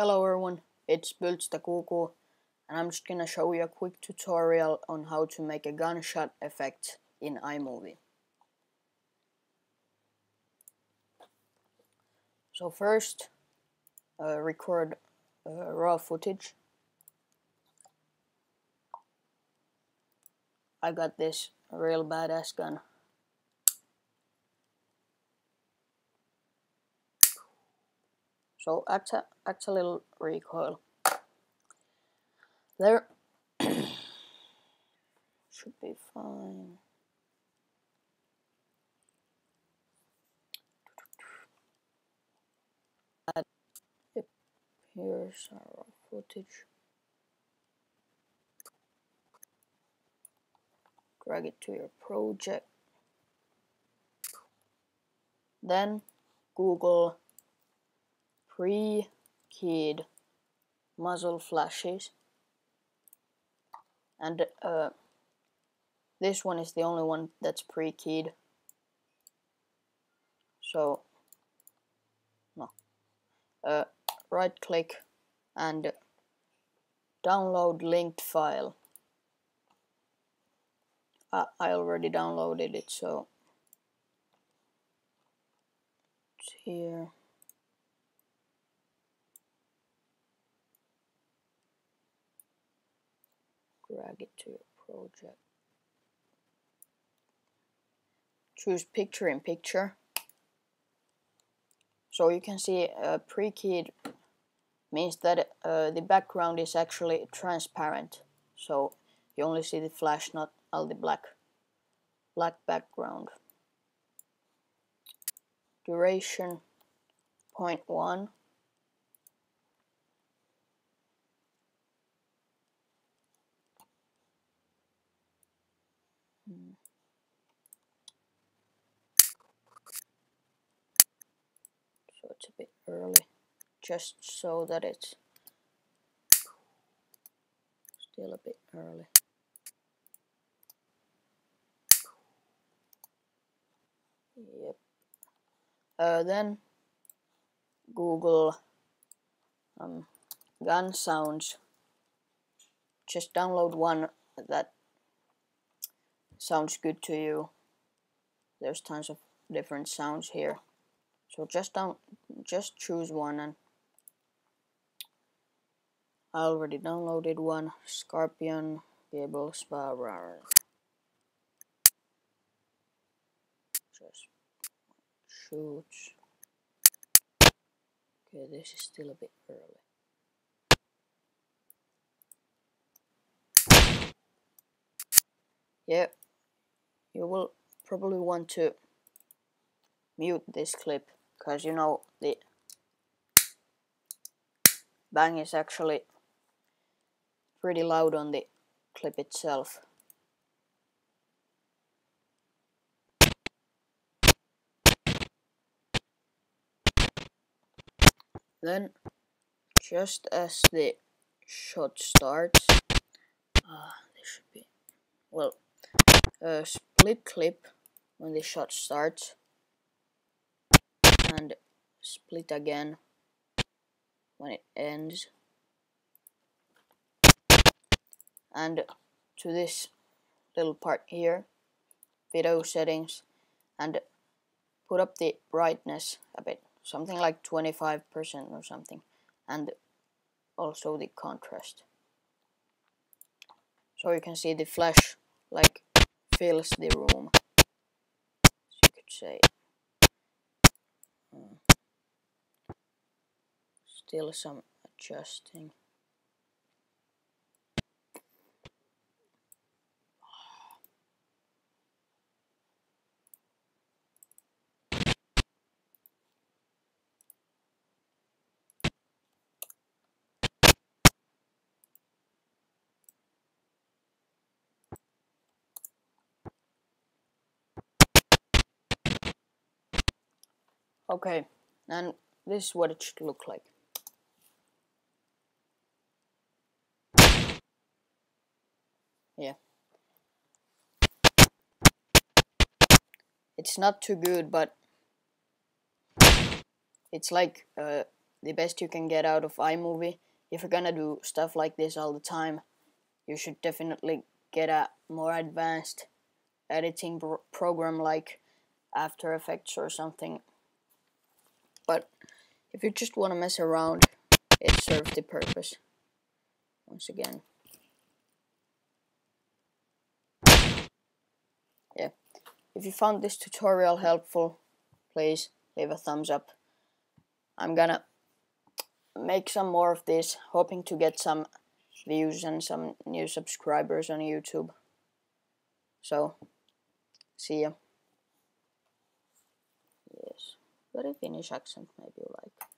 Hello everyone, it's Byltstakuku and I'm just gonna show you a quick tutorial on how to make a gunshot effect in iMovie. So first, uh, record uh, raw footage. I got this real badass gun. So act a, little recoil. There should be fine. Here's our footage. Drag it to your project. Then Google pre-keyed muzzle flashes. And uh, this one is the only one that's pre-keyed. So no. Uh, right click and download linked file. Uh, I already downloaded it so it's here drag it to your project. Choose picture in picture. So you can see uh, pre-keyed means that uh, the background is actually transparent. So you only see the flash, not all the black, black background. Duration 0.1 It's a bit early, just so that it's still a bit early. Yep. Uh, then Google um, gun sounds. Just download one that sounds good to you. There's tons of different sounds here. So just down, just choose one and I already downloaded one. Scorpion, Gable, Sparrow. Just shoot. Okay, this is still a bit early. Yeah, you will probably want to mute this clip because you know the bang is actually pretty loud on the clip itself. Then, just as the shot starts, uh, this should be, well, a split clip when the shot starts, and split again when it ends, and to this little part here, video settings, and put up the brightness a bit something like 25% or something and also the contrast. So you can see the flash like fills the room so you could say still some adjusting Okay, and this is what it should look like. Yeah. It's not too good, but it's like uh, the best you can get out of iMovie. If you're gonna do stuff like this all the time, you should definitely get a more advanced editing program like After Effects or something. But if you just want to mess around, it serves the purpose. Once again. Yeah. If you found this tutorial helpful, please leave a thumbs up. I'm gonna make some more of this, hoping to get some views and some new subscribers on YouTube. So, see ya. Yes, very Finnish accent maybe you like.